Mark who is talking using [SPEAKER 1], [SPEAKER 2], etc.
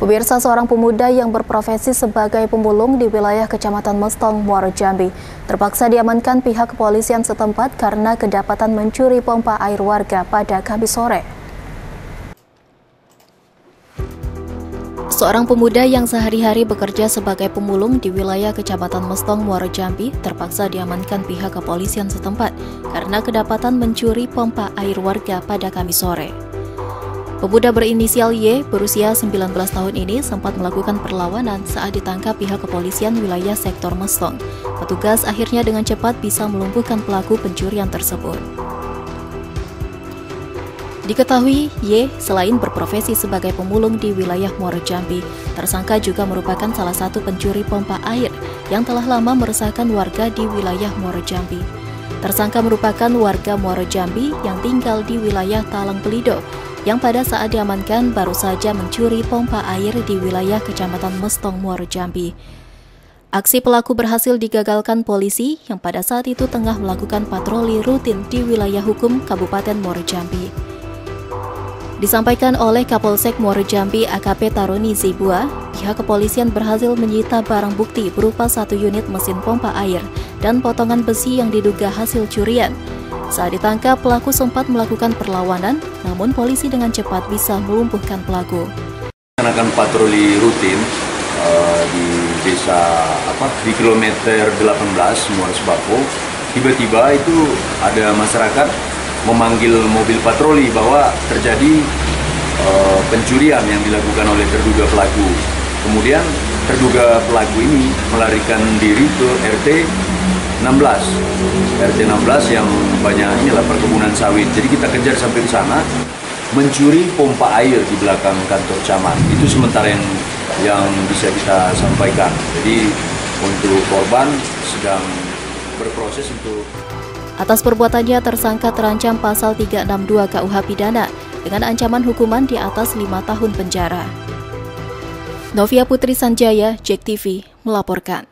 [SPEAKER 1] Pemirsa seorang pemuda yang berprofesi sebagai pemulung di wilayah Kecamatan Mestong, Muaro Jambi, terpaksa diamankan pihak kepolisian setempat karena kedapatan mencuri pompa air warga pada Kamis sore. Seorang pemuda yang sehari-hari bekerja sebagai pemulung di wilayah Kecamatan Mestong, Muaro Jambi, terpaksa diamankan pihak kepolisian setempat karena kedapatan mencuri pompa air warga pada Kamis sore. Pemuda berinisial Y berusia 19 tahun ini sempat melakukan perlawanan saat ditangkap pihak kepolisian wilayah sektor Mestong. Petugas akhirnya dengan cepat bisa melumpuhkan pelaku pencurian tersebut. Diketahui, Y selain berprofesi sebagai pemulung di wilayah Muaro Jambi, tersangka juga merupakan salah satu pencuri pompa air yang telah lama meresahkan warga di wilayah Muaro Jambi. Tersangka merupakan warga Muaro Jambi yang tinggal di wilayah Talang Pelido yang pada saat diamankan baru saja mencuri pompa air di wilayah Kecamatan Mestong, Muaro Jambi. Aksi pelaku berhasil digagalkan polisi yang pada saat itu tengah melakukan patroli rutin di wilayah hukum Kabupaten Muaro Jambi. Disampaikan oleh Kapolsek Muaro Jambi AKP Taroni Zibua, pihak kepolisian berhasil menyita barang bukti berupa satu unit mesin pompa air dan potongan besi yang diduga hasil curian. Saat ditangkap, pelaku sempat melakukan perlawanan, namun polisi dengan cepat bisa melumpuhkan pelaku.
[SPEAKER 2] Akan patroli rutin uh, di desa apa di kilometer 18 Muara Sebako. Tiba-tiba itu ada masyarakat memanggil mobil patroli bahwa terjadi uh, pencurian yang dilakukan oleh terduga pelaku. Kemudian terduga pelaku ini melarikan diri ke RT 16 RT 16 yang banyak inilah perkebunan sawit jadi kita kejar sampai ke sana mencuri pompa air di belakang kantor camat itu sementara yang yang bisa kita sampaikan jadi untuk korban sedang berproses untuk
[SPEAKER 1] Atas perbuatannya tersangka terancam pasal 362 KUH pidana dengan ancaman hukuman di atas lima tahun penjara. Novia Putri Sanjaya, JEK TV, melaporkan.